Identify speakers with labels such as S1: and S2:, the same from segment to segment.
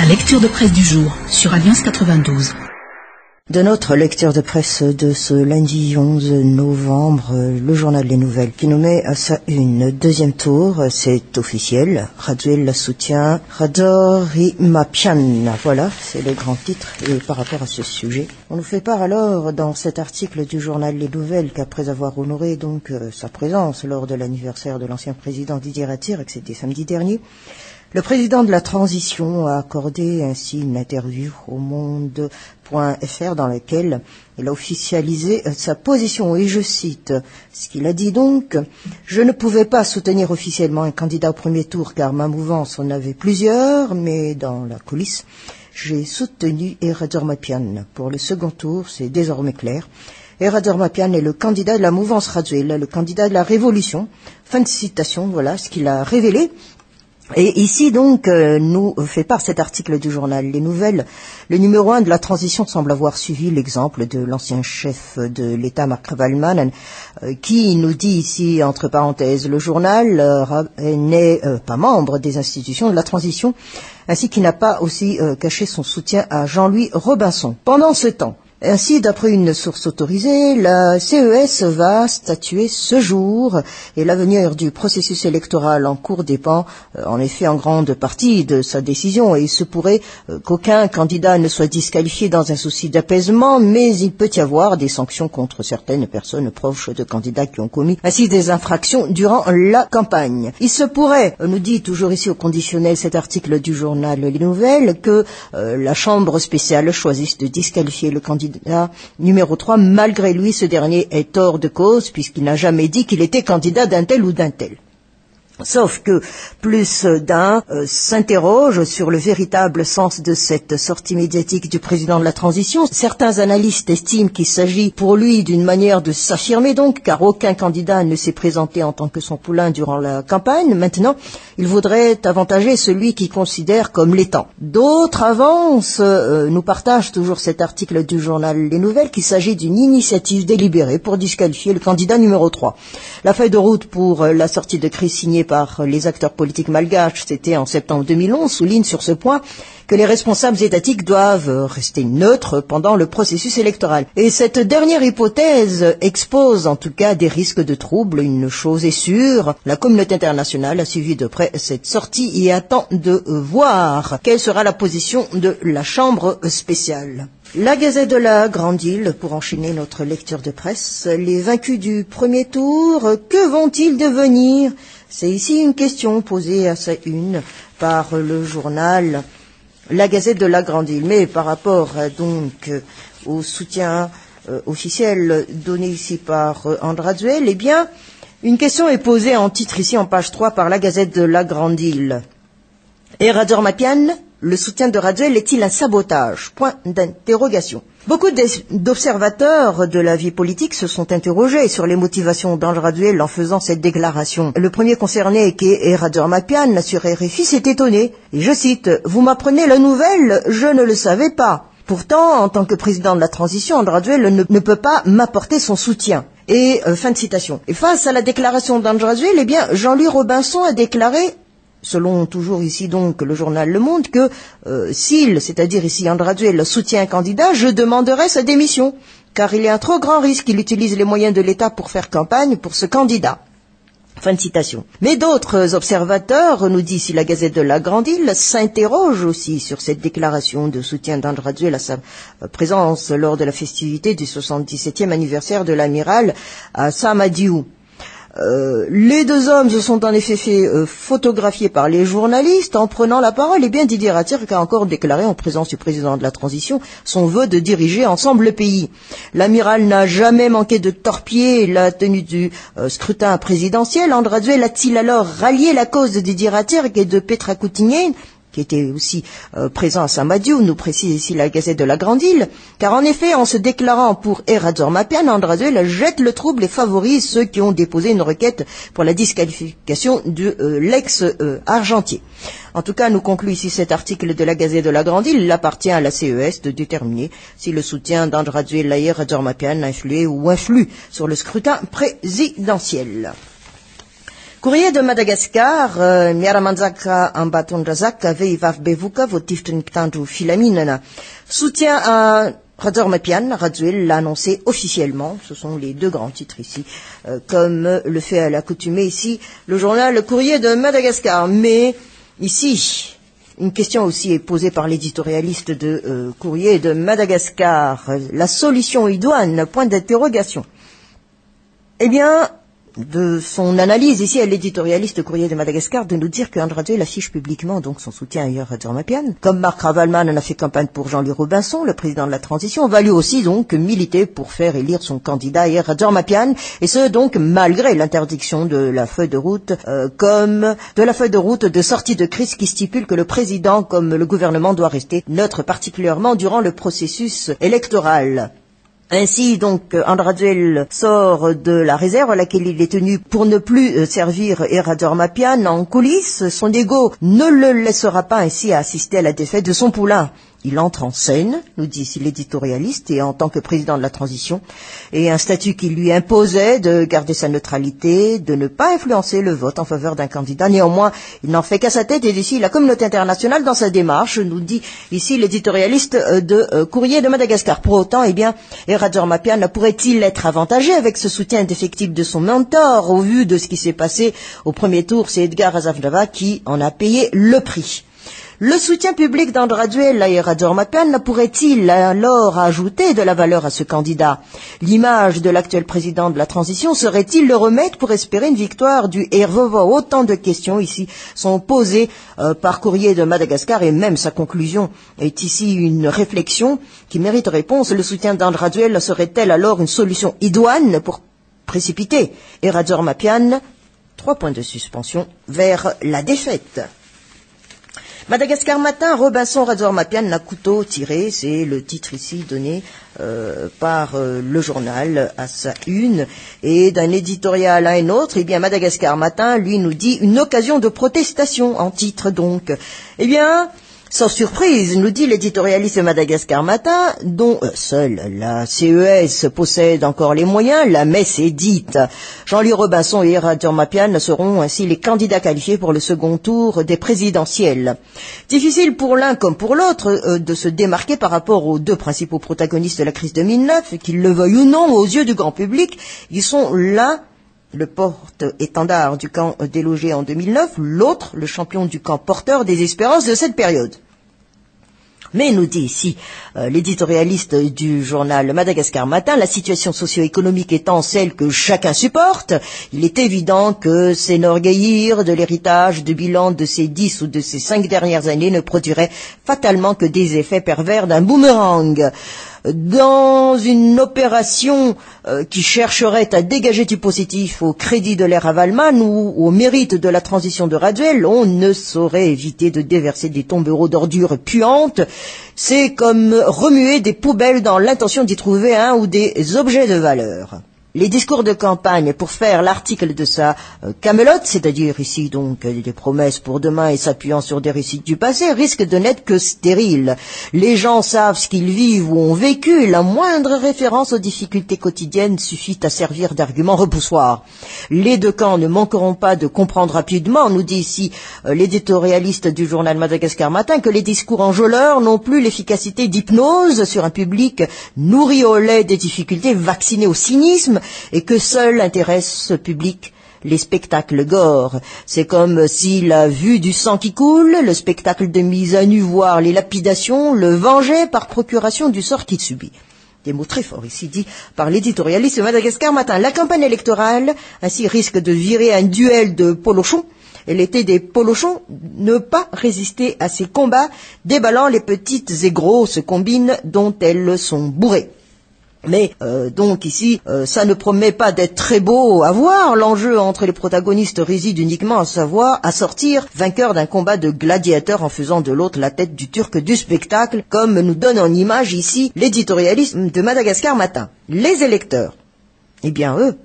S1: La lecture de presse du jour sur Alliance 92.
S2: De notre lecture de presse de ce lundi 11 novembre, le journal Les Nouvelles qui nous met à sa une deuxième tour, c'est officiel. Raduel la soutient Radori Mapian. Voilà, c'est le grand titre et par rapport à ce sujet. On nous fait part alors dans cet article du journal Les Nouvelles qu'après avoir honoré donc euh, sa présence lors de l'anniversaire de l'ancien président Didier Ratir, c'était samedi dernier, le président de la transition a accordé ainsi une interview au monde.fr dans laquelle il a officialisé sa position et je cite ce qu'il a dit donc Je ne pouvais pas soutenir officiellement un candidat au premier tour car ma mouvance en avait plusieurs, mais dans la coulisse, j'ai soutenu Erador Mapian. Pour le second tour, c'est désormais clair. Erador Mapian est le candidat de la mouvance Raduel, le candidat de la révolution. Fin de citation, voilà ce qu'il a révélé et ici donc euh, nous fait part cet article du journal Les Nouvelles. Le numéro un de la transition semble avoir suivi l'exemple de l'ancien chef de l'État Marc Wallman, euh, qui nous dit ici entre parenthèses le journal euh, n'est pas membre des institutions de la transition, ainsi qu'il n'a pas aussi caché son soutien à Jean-Louis Robinson. Pendant ce temps, ainsi, d'après une source autorisée, la CES va statuer ce jour et l'avenir du processus électoral en cours dépend euh, en effet en grande partie de sa décision et il se pourrait euh, qu'aucun candidat ne soit disqualifié dans un souci d'apaisement, mais il peut y avoir des sanctions contre certaines personnes proches de candidats qui ont commis ainsi des infractions durant la campagne. Il se pourrait, euh, nous dit toujours ici au conditionnel cet article du journal Les Nouvelles, que la Chambre spéciale choisisse de disqualifier le candidat numéro 3, malgré lui, ce dernier est hors de cause puisqu'il n'a jamais dit qu'il était candidat d'un tel ou d'un tel. Sauf que plus d'un euh, s'interroge sur le véritable sens de cette sortie médiatique du président de la transition. Certains analystes estiment qu'il s'agit pour lui d'une manière de s'affirmer donc, car aucun candidat ne s'est présenté en tant que son poulain durant la campagne. Maintenant, il voudrait avantager celui qui considère comme l'étant. D'autres avancent, euh, nous partagent toujours cet article du journal Les Nouvelles, qu'il s'agit d'une initiative délibérée pour disqualifier le candidat numéro 3. La feuille de route pour euh, la sortie de crise signée par les acteurs politiques malgaches, c'était en septembre 2011, souligne sur ce point que les responsables étatiques doivent rester neutres pendant le processus électoral. Et cette dernière hypothèse expose en tout cas des risques de troubles. Une chose est sûre, la communauté internationale a suivi de près cette sortie et attend de voir quelle sera la position de la Chambre spéciale. La Gazette de la Grande Île, pour enchaîner notre lecture de presse, les vaincus du premier tour, que vont-ils devenir? C'est ici une question posée à sa une par le journal La Gazette de la Grande Île. Mais par rapport euh, donc euh, au soutien euh, officiel donné ici par Andraduel, eh bien, une question est posée en titre ici en page 3 par la Gazette de la Grande Île. Et Mapian, le soutien de Raduel est-il un sabotage? Point d'interrogation. Beaucoup d'observateurs de la vie politique se sont interrogés sur les motivations d'Ange Raduel en faisant cette déclaration. Le premier concerné, qui est Rador Mapian, sur RFI, s'est étonné. Et je cite, Vous m'apprenez la nouvelle, je ne le savais pas. Pourtant, en tant que président de la transition, André Raduel ne, peut pas m'apporter son soutien. Et euh, fin de citation. Et face à la déclaration d'André Raduel, eh bien, Jean-Louis Robinson a déclaré selon toujours ici donc le journal Le Monde, que euh, s'il, c'est-à-dire ici Andraduel, soutient un candidat, je demanderai sa démission, car il y a un trop grand risque qu'il utilise les moyens de l'État pour faire campagne pour ce candidat. Fin de citation. Mais d'autres observateurs, nous dit ici la Gazette de la Grande Île, s'interrogent aussi sur cette déclaration de soutien d'Andraduel à sa euh, présence lors de la festivité du 77e anniversaire de l'amiral à Samadiou. Euh, les deux hommes se sont en effet fait euh, photographier par les journalistes en prenant la parole. Et bien Didier Ratir a encore déclaré en présence du président de la transition son vœu de diriger ensemble le pays. L'amiral n'a jamais manqué de torpiller la tenue du euh, scrutin présidentiel. Andraduel a-t-il alors rallié la cause de Didier Ratir et de Petra Koutinienne qui était aussi euh, présent à Saint-Madiou, nous précise ici la Gazette de la Grande Île, car en effet, en se déclarant pour Eradzor Mapian, Andrazuel jette le trouble et favorise ceux qui ont déposé une requête pour la disqualification de euh, l'ex-argentier. en tout cas, nous conclut ici cet article de la Gazette de la Grande Île. Il appartient à la CES de déterminer si le soutien d'Andrazuel à Eradzor Mapian a influé ou influe sur le scrutin présidentiel. Courrier de Madagascar, euh, miaramanjaka ambatondrazaka vehivavy bevoka voatifitry ny mpitandro filaminana. À Rador Mapian, Radzuel l'a annoncé officiellement. Ce sont les deux grands titres ici, euh, comme le fait à l'accoutumée ici le journal Courrier de Madagascar. Mais ici, une question aussi est posée par l'éditorialiste de euh, Courrier de Madagascar. La solution idoine, point d'interrogation. Eh bien, de son analyse ici à l'éditorialiste Courrier de Madagascar de nous dire qu'Andrade affiche publiquement donc son soutien ailleurs à Dormapian. Comme Marc Ravalman en a fait campagne pour Jean-Louis Robinson, le président de la transition, va lui aussi donc militer pour faire élire son candidat ailleurs à et ce donc malgré l'interdiction de la feuille de route, euh, comme de la feuille de route de sortie de crise qui stipule que le président comme le gouvernement doit rester neutre particulièrement durant le processus électoral. Ainsi, donc, Andraduel sort de la réserve à laquelle il est tenu pour ne plus euh, servir Erador Mapian en coulisses. Son ego ne le laissera pas ainsi assister à la défaite de son poulain. Il entre en scène, nous dit ici l'éditorialiste, et en tant que président de la transition, et un statut qui lui imposait de garder sa neutralité, de ne pas influencer le vote en faveur d'un candidat. Néanmoins, il n'en fait qu'à sa tête, et d'ici la communauté internationale dans sa démarche, nous dit ici l'éditorialiste euh, de euh, Courrier de Madagascar. Pour autant, eh bien, Erador Mapian pourrait-il être avantagé avec ce soutien indéfectible de son mentor, au vu de ce qui s'est passé au premier tour, c'est Edgar Azavdava qui en a payé le prix. Le soutien public d'Andraduel à Erador Mapian pourrait-il alors ajouter de la valeur à ce candidat? L'image de l'actuel président de la transition serait-il le remède pour espérer une victoire du Hervovo Autant de questions ici sont posées euh, par courrier de Madagascar et même sa conclusion est ici une réflexion qui mérite réponse. Le soutien d'Andraduel serait-elle alors une solution idoine pour précipiter Erador Mapian Trois points de suspension vers la défaite. Madagascar Matin, Robinson Razor Mapian, la couteau tiré, c'est le titre ici donné euh, par euh, le journal à sa une. Et d'un éditorial à un autre, eh bien Madagascar Matin, lui, nous dit une occasion de protestation en titre donc. Eh bien, sans surprise, nous dit l'éditorialiste Madagascar Matin, dont euh, seule la CES possède encore les moyens, la messe est dite. Jean-Louis Robinson et Eradur Mapian seront ainsi les candidats qualifiés pour le second tour des présidentielles. Difficile pour l'un comme pour l'autre euh, de se démarquer par rapport aux deux principaux protagonistes de la crise 2009, qu'ils le veuillent ou non aux yeux du grand public, ils sont l'un le porte-étendard du camp délogé en 2009, l'autre le champion du camp porteur des espérances de cette période. Mais nous dit ici euh, l'éditorialiste du journal Madagascar Matin, la situation socio-économique étant celle que chacun supporte, il est évident que s'énorgueillir de l'héritage de bilan de ces dix ou de ces cinq dernières années ne produirait fatalement que des effets pervers d'un boomerang dans une opération euh, qui chercherait à dégager du positif au crédit de l'ère Avalman ou au mérite de la transition de Raduel, on ne saurait éviter de déverser des tombereaux d'ordures puantes. C'est comme remuer des poubelles dans l'intention d'y trouver un ou des objets de valeur les discours de campagne pour faire l'article de sa euh, Camelot, c'est-à-dire ici donc euh, des promesses pour demain et s'appuyant sur des récits du passé, risquent de n'être que stériles. Les gens savent ce qu'ils vivent ou ont vécu, la moindre référence aux difficultés quotidiennes suffit à servir d'argument repoussoir. Les deux camps ne manqueront pas de comprendre rapidement, nous dit ici euh, l'éditorialiste du journal Madagascar Matin, que les discours enjôleurs n'ont plus l'efficacité d'hypnose sur un public nourri au lait des difficultés, vacciné au cynisme, et que seul intéresse ce public les spectacles gore. C'est comme si la vue du sang qui coule, le spectacle de mise à nu, voire les lapidations, le vengeait par procuration du sort qu'il subit. Des mots très forts ici dit par l'éditorialiste Madagascar Matin. La campagne électorale ainsi risque de virer un duel de polochons et l'été des polochons ne pas résister à ces combats, déballant les petites et grosses combines dont elles sont bourrées. Mais euh, donc ici, euh, ça ne promet pas d'être très beau à voir. L'enjeu entre les protagonistes réside uniquement à savoir à sortir vainqueur d'un combat de gladiateurs en faisant de l'autre la tête du turc du spectacle, comme nous donne en image ici l'éditorialisme de Madagascar Matin. Les électeurs, eh bien eux,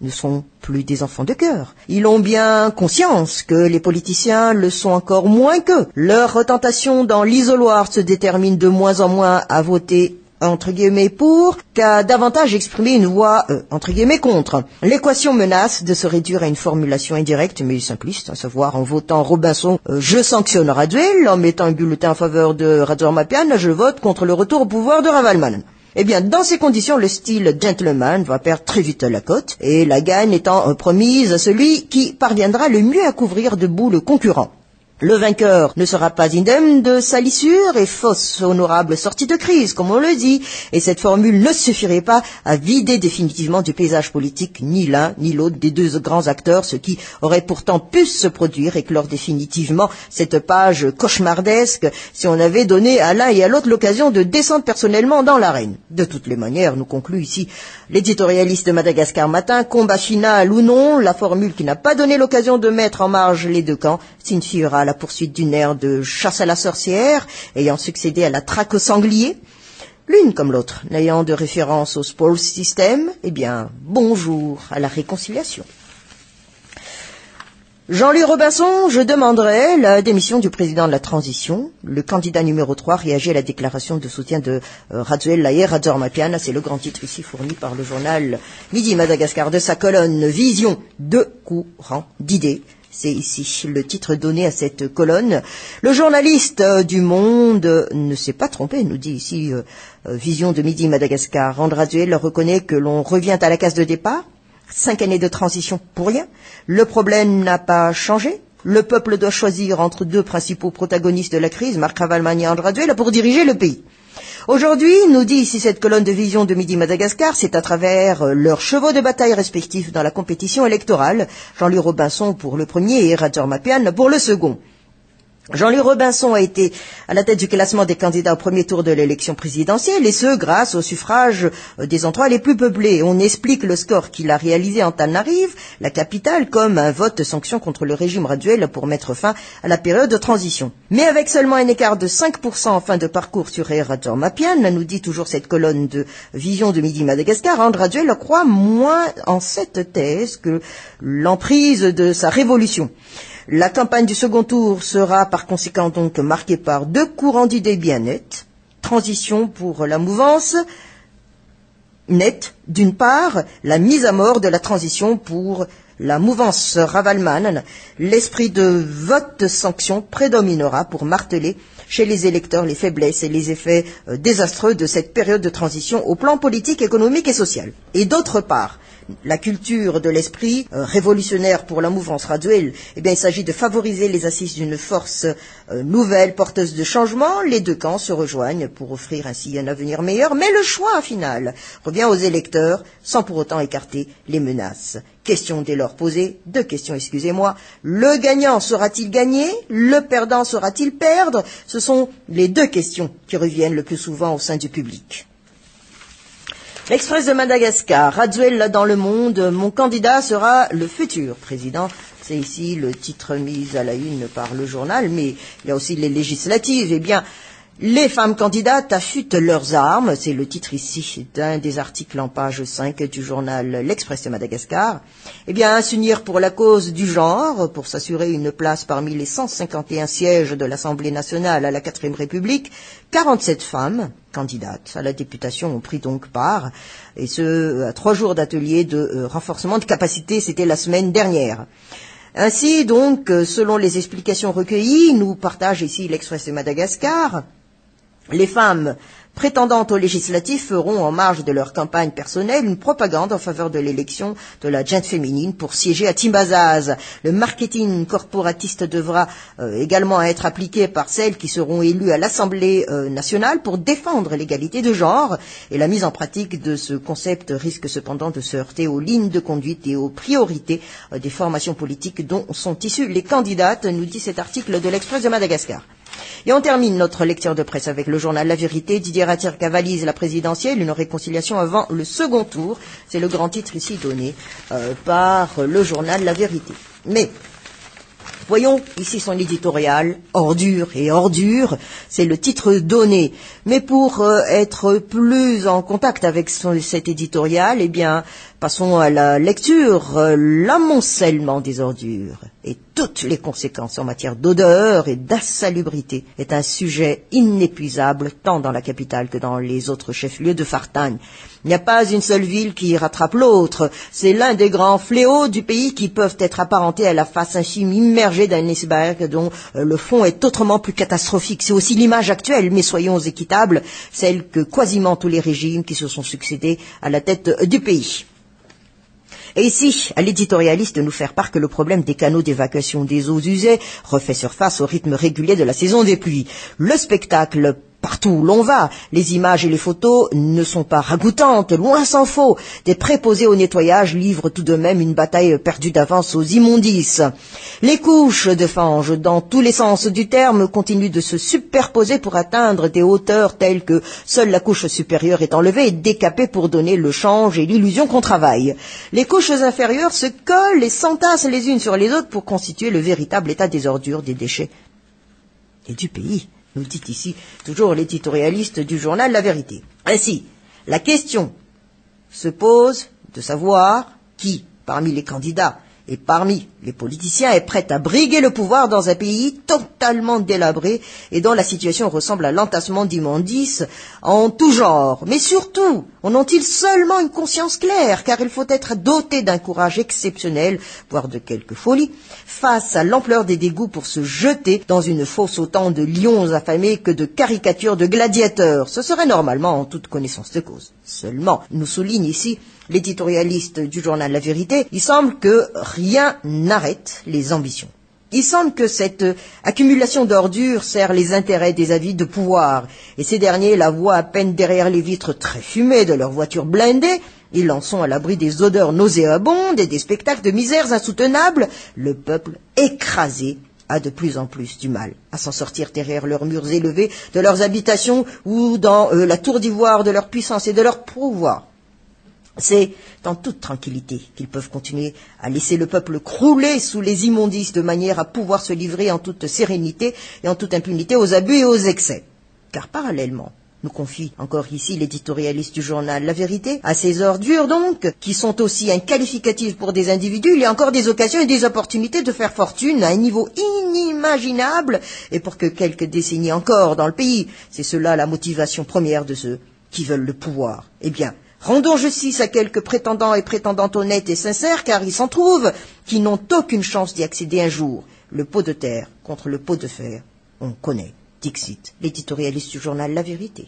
S2: ne sont plus des enfants de cœur. Ils ont bien conscience que les politiciens le sont encore moins qu'eux. Leur retentation dans l'isoloir se détermine de moins en moins à voter entre guillemets pour qu'à davantage exprimer une voix euh, entre guillemets contre. L'équation menace de se réduire à une formulation indirecte mais simpliste, à savoir en votant Robinson, euh, je sanctionne Raduel, en mettant un bulletin en faveur de Radzor Mapian, je vote contre le retour au pouvoir de Ravalman. Eh bien, dans ces conditions, le style gentleman va perdre très vite la cote, et la gagne étant euh, promise à celui qui parviendra le mieux à couvrir debout le concurrent. Le vainqueur ne sera pas indemne de salissure et fausse honorable sortie de crise, comme on le dit, et cette formule ne suffirait pas à vider définitivement du paysage politique ni l'un ni l'autre des deux grands acteurs, ce qui aurait pourtant pu se produire et clore définitivement cette page cauchemardesque si on avait donné à l'un et à l'autre l'occasion de descendre personnellement dans l'arène. De toutes les manières, nous conclut ici l'éditorialiste de Madagascar Matin, combat final ou non, la formule qui n'a pas donné l'occasion de mettre en marge les deux camps signifiera à la poursuite d'une ère de chasse à la sorcière, ayant succédé à la traque au sanglier, l'une comme l'autre, n'ayant de référence au spoil system, eh bien, bonjour à la réconciliation. Jean-Louis Robinson, je demanderai la démission du président de la transition. Le candidat numéro 3 réagit à la déclaration de soutien de euh, Radzuel Layer Mapiana. C'est le grand titre ici fourni par le journal Midi Madagascar de sa colonne Vision de courant d'idées. C'est ici le titre donné à cette colonne. Le journaliste euh, du Monde ne s'est pas trompé, nous dit ici euh, euh, Vision de Midi Madagascar. Andraduel reconnaît que l'on revient à la case de départ. Cinq années de transition pour rien. Le problème n'a pas changé. Le peuple doit choisir entre deux principaux protagonistes de la crise, Marc Ravalman et Andraduel, pour diriger le pays. Aujourd'hui, nous dit ici cette colonne de vision de Midi Madagascar, c'est à travers euh, leurs chevaux de bataille respectifs dans la compétition électorale, Jean-Louis Robinson pour le premier et Radzor Mapian pour le second. Jean-Louis Robinson a été à la tête du classement des candidats au premier tour de l'élection présidentielle, et ce, grâce au suffrage euh, des endroits les plus peuplés. On explique le score qu'il a réalisé en Tanarive, la capitale, comme un vote sanction contre le régime raduel pour mettre fin à la période de transition. Mais avec seulement un écart de 5% en fin de parcours sur Radjor Mapian, nous dit toujours cette colonne de Vision de Midi Madagascar, Andraduel croit moins en cette thèse que l'emprise de sa révolution. La campagne du second tour sera par conséquent donc marquée par deux courants d'idées bien nets. Transition pour la mouvance nette, d'une part, la mise à mort de la transition pour la mouvance Ravalman, l'esprit de vote sanction prédominera pour marteler chez les électeurs les faiblesses et les effets euh, désastreux de cette période de transition au plan politique, économique et social. Et d'autre part, la culture de l'esprit euh, révolutionnaire pour la mouvance Raduel, eh bien, il s'agit de favoriser les assises d'une force euh, nouvelle, porteuse de changement. Les deux camps se rejoignent pour offrir ainsi un avenir meilleur, mais le choix final revient aux électeurs sans pour autant écarter les menaces. Question dès lors posée, deux questions, excusez-moi. Le gagnant sera-t-il gagné? Le perdant sera-t-il perdre? Ce sont les deux questions qui reviennent le plus souvent au sein du public. L'Express de Madagascar, Radzuel dans le monde, mon candidat sera le futur président. C'est ici le titre mis à la une par le journal, mais il y a aussi les législatives. Eh bien, les femmes candidates affûtent leurs armes, c'est le titre ici d'un des articles en page 5 du journal L'Express de Madagascar. Eh bien, s'unir pour la cause du genre, pour s'assurer une place parmi les 151 sièges de l'Assemblée nationale à la 4 République, 47 femmes candidates à la députation ont pris donc part, et ce, à trois jours d'atelier de euh, renforcement de capacité, c'était la semaine dernière. Ainsi, donc, euh, selon les explications recueillies, nous partage ici l'Express de Madagascar, les femmes prétendantes aux législatives feront, en marge de leur campagne personnelle, une propagande en faveur de l'élection de la gente féminine pour siéger à Timbazaz. Le marketing corporatiste devra euh, également être appliqué par celles qui seront élues à l'Assemblée euh, nationale pour défendre l'égalité de genre. Et la mise en pratique de ce concept risque cependant de se heurter aux lignes de conduite et aux priorités euh, des formations politiques dont sont issues les candidates, nous dit cet article de l'Express de Madagascar. Et on termine notre lecture de presse avec le journal La Vérité. Didier Ratir cavalise la présidentielle, une réconciliation avant le second tour. C'est le grand titre ici donné euh, par le journal La Vérité. Mais Voyons ici son éditorial, Ordure et Ordure, c'est le titre donné. Mais pour euh, être plus en contact avec cet éditorial, eh bien, passons à la lecture, l'amoncellement des ordures et toutes les conséquences en matière d'odeur et d'insalubrité est un sujet inépuisable tant dans la capitale que dans les autres chefs-lieux de Fartagne. Il n'y a pas une seule ville qui rattrape l'autre. C'est l'un des grands fléaux du pays qui peuvent être apparentés à la face infime immergée d'un iceberg dont euh, le fond est autrement plus catastrophique. C'est aussi l'image actuelle, mais soyons équitables, celle que quasiment tous les régimes qui se sont succédés à la tête du pays. Et ici, à l'éditorialiste de nous faire part que le problème des canaux d'évacuation des eaux usées refait surface au rythme régulier de la saison des pluies. Le spectacle Partout où l'on va, les images et les photos ne sont pas ragoûtantes, loin s'en faut. Des préposés au nettoyage livrent tout de même une bataille perdue d'avance aux immondices. Les couches de fange, dans tous les sens du terme, continuent de se superposer pour atteindre des hauteurs telles que seule la couche supérieure est enlevée et décapée pour donner le change et l'illusion qu'on travaille. Les couches inférieures se collent et s'entassent les unes sur les autres pour constituer le véritable état des ordures, des déchets et du pays nous dit ici toujours l'éditorialiste du journal La Vérité. Ainsi, la question se pose de savoir qui, parmi les candidats et parmi les politiciens, est prêt à briguer le pouvoir dans un pays totalement délabré et dont la situation ressemble à l'entassement d'immondices en tout genre. Mais surtout, en ont-ils seulement une conscience claire, car il faut être doté d'un courage exceptionnel, voire de quelque folie, face à l'ampleur des dégoûts pour se jeter dans une fosse autant de lions affamés que de caricatures de gladiateurs. Ce serait normalement en toute connaissance de cause. Seulement, nous souligne ici l'éditorialiste du journal La Vérité, il semble que rien n'arrête les ambitions. Il semble que cette accumulation d'ordures sert les intérêts des avis de pouvoir, et ces derniers la voient à peine derrière les vitres très fumées de leurs voitures blindées, ils en sont à l'abri des odeurs nauséabondes et des spectacles de misères insoutenables, le peuple écrasé a de plus en plus du mal à s'en sortir derrière leurs murs élevés de leurs habitations ou dans euh, la tour d'ivoire de leur puissance et de leur pouvoir. C'est en toute tranquillité qu'ils peuvent continuer à laisser le peuple crouler sous les immondices de manière à pouvoir se livrer en toute sérénité et en toute impunité aux abus et aux excès. Car parallèlement, nous confie encore ici l'éditorialiste du journal La Vérité, à ces ordures donc, qui sont aussi un qualificatif pour des individus, il y a encore des occasions et des opportunités de faire fortune à un niveau inimaginable, et pour que quelques décennies encore dans le pays, c'est cela la motivation première de ceux qui veulent le pouvoir. Eh bien, Rendons justice à quelques prétendants et prétendantes honnêtes et sincères, car il s'en trouve qui n'ont aucune chance d'y accéder un jour. Le pot de terre contre le pot de fer, on connaît. Dixit, l'éditorialiste du journal La Vérité.